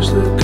is the